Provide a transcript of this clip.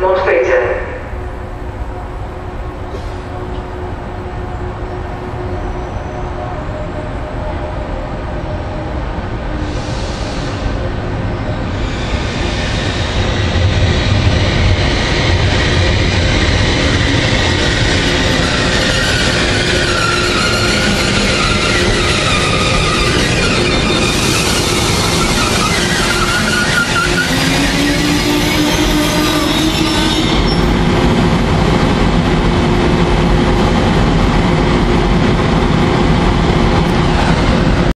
demonstrei